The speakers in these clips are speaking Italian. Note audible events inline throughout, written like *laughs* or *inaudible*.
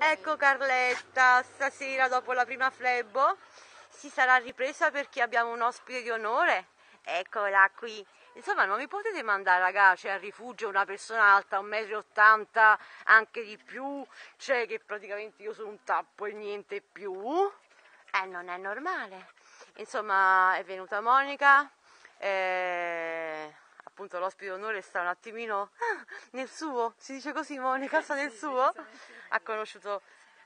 Ecco Carletta, stasera dopo la prima flebbo si sarà ripresa perché abbiamo un ospite di onore. Eccola qui. Insomma, non mi potete mandare ragazzi al rifugio una persona alta, 1,80 m, anche di più, cioè che praticamente io sono un tappo e niente più. Eh, non è normale. Insomma, è venuta Monica, eh, appunto l'ospite d'onore sta un attimino ah, nel suo, si dice così Monica, sta nel *laughs* suo, ha conosciuto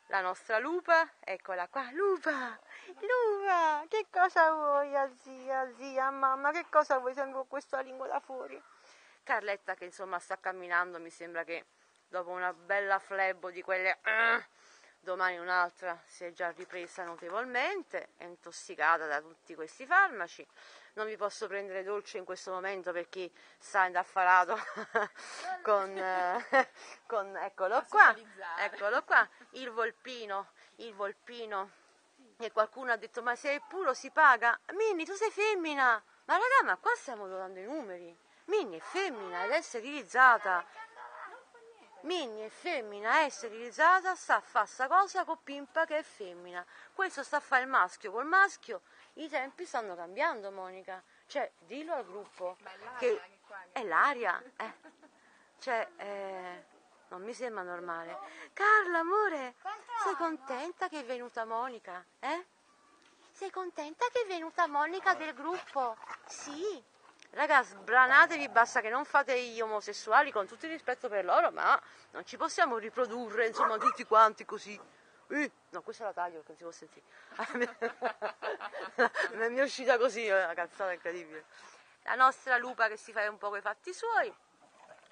la nostra lupa, eccola qua, lupa, lupa, che cosa vuoi zia, zia, mamma, che cosa vuoi sempre con questa lingua da fuori? Carletta che insomma sta camminando, mi sembra che dopo una bella flebbo di quelle... Uh, domani un'altra si è già ripresa notevolmente, è intossicata da tutti questi farmaci. Non vi posso prendere dolce in questo momento perché sta indaffarato *laughs* con, eh, con, eccolo qua, eccolo qua, il volpino, il volpino. E qualcuno ha detto ma se è puro si paga? Minni tu sei femmina! Ma raga ma qua stiamo dando i numeri. Minni è femmina ed è sterilizzata Minnie è femmina, è sterilizzata, sta a fare sta cosa con Pimpa che è femmina. Questo sta a fare il maschio col maschio. I tempi stanno cambiando, Monica. Cioè, dillo al gruppo. Ma è l'aria che è l'aria. Eh. Cioè, eh, non mi sembra normale. Carla, amore, sei contenta che è venuta Monica? Eh? Sei contenta che è venuta Monica del gruppo? Sì. Raga, sbranatevi, basta che non fate gli omosessuali con tutto il rispetto per loro, ma non ci possiamo riprodurre, insomma, tutti quanti così. Eh, no, questa la taglio perché non si può sentire. *laughs* Mi è uscita così, è una cazzata incredibile. La nostra lupa che si fa un po' coi fatti suoi,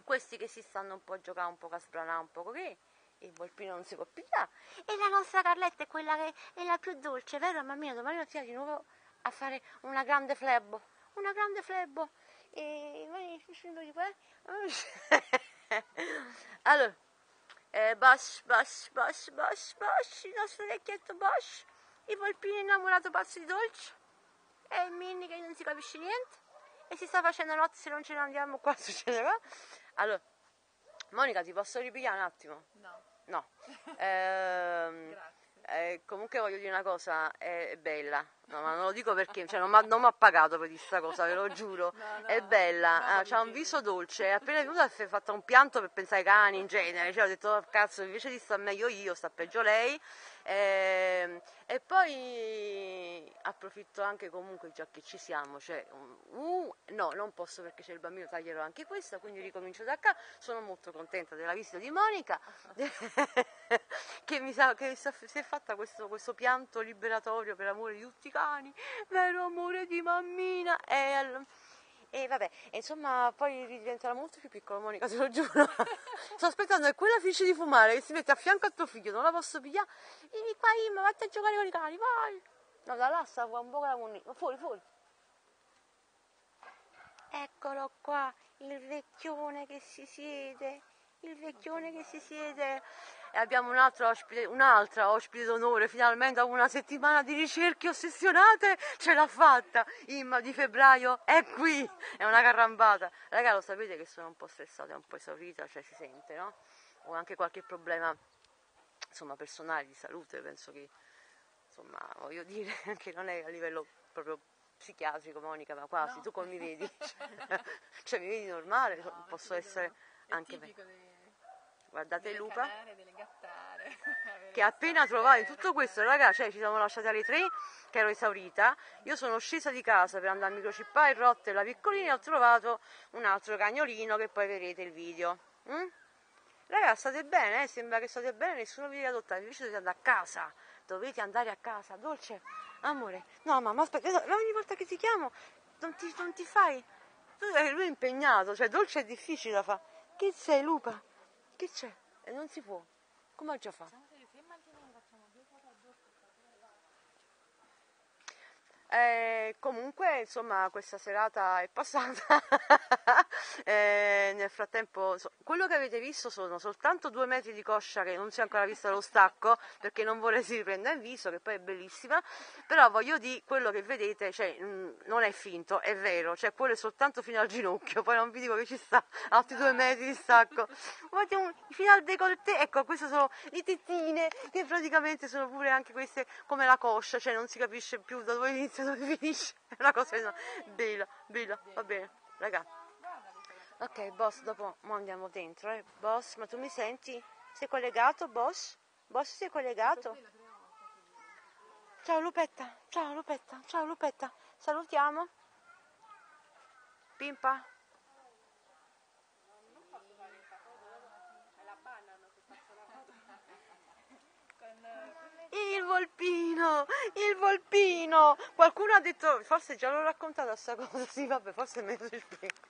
questi che si stanno un po' a giocare, un po' a sbranare, un po' così. Il volpino non si può pigliare. E la nostra Carletta è quella che è la più dolce, vero? Mamma mia, domani mattina di nuovo a fare una grande flebbo. Una grande flebbo. E *laughs* allora, eh, Bash, Bash, Bash, Bash, Bash, il nostro vecchietto Bash, il volpino innamorato pazzo di dolce, e il Minnie che non si capisce niente, e si sta facendo notte se non ce ne andiamo qua *laughs* succede qua. Allora, Monica, ti posso ripigliare un attimo? No, No. Ehm, *laughs* grazie. Eh, comunque voglio dire una cosa, è, è bella, no, ma non lo dico perché cioè, non mi ha pagato per questa cosa, ve lo giuro, No, no, è bella, ah, c'ha un viso dolce, è appena venuta si è fatta un pianto per pensare ai cani in genere, cioè ho detto "Oh, cazzo invece di sta meglio io, sta peggio lei, Ehm, e poi approfitto anche comunque già che ci siamo, cioè, uh, no non posso perché c'è il bambino, taglierò anche questa, quindi ricomincio da qua, sono molto contenta della visita di Monica, *laughs* che, mi sa, che si è è fatta questo, questo pianto liberatorio per amore di tutti i cani, vero amore di mammina. E, e vabbè, e insomma, poi diventerà molto più piccola Monica, te lo giuro. *laughs* Sto aspettando che quella finisce di fumare, che si mette a fianco a tuo figlio, non la posso pigliare. Vieni qua, Imma, vatti a giocare con i cani, vai. No, da là sta un po' con la munnina. Fuori, fuori. Eccolo qua, il vecchione che si siede, il vecchione che si siede. E abbiamo un altro ospite, un'altra ospite d'onore, finalmente dopo una settimana di ricerche ossessionate ce l'ha fatta. Imma di febbraio è qui, è una carrambata. Raga, lo sapete che sono un po' stressata, un po' esaurita, cioè si sente, no? Ho anche qualche problema, insomma, personale di salute, penso che, insomma, voglio dire, *laughs* che non è a livello proprio psichiatrico, Monica, ma quasi, No. tu come mi vedi? *laughs* *laughs* cioè, mi vedi normale, No, posso essere anche dei- Guardate Lupa *laughs* che appena trovato in tutto questo, ragazzi, cioè ci siamo lasciati alle tre che ero esaurita, io sono scesa di casa per andare a microchippare il rotto e la piccolina e ho trovato un altro cagnolino che poi vedrete il video. Mm? Ragazzi, state bene, eh? sembra che state bene, nessuno vi adottare, invece dovete andare a casa, dovete andare a casa, dolce, amore, no mamma aspetta, ogni volta che ti chiamo non ti, non ti fai, eh, lui è impegnato, cioè dolce è difficile da fare, che sei lupa? Che c'è? E non si può, come già fa? Eh, comunque, insomma, questa serata è passata. *laughs* eh, nel frattempo, quello che avete visto sono soltanto due metri di coscia che non si è ancora visto lo stacco, perché non vorrei si riprenda in viso, che poi è bellissima. Però voglio dire, quello che vedete, cioè, mm, non è finto, è vero, cioè quello è soltanto fino al ginocchio, poi non vi dico che ci sta *laughs* altri due metri di stacco. Fino al décolleté, ecco, queste sono le tettine, che praticamente sono pure anche queste come la coscia, cioè non si capisce più da dove inizia inizia dove finisce. *laughs* È una cosa bella, bella, va bene, raga. Ok, boss, dopo andiamo dentro, eh. Boss, ma tu mi senti? Sei collegato, boss? Boss, sei collegato? Ciao Lupetta, ciao Lupetta, ciao Lupetta. Salutiamo. Pimpa. Il volpino, il volpino. Qualcuno ha detto, forse già l'ho raccontata sta cosa, *laughs* sì vabbè, forse meglio il primo.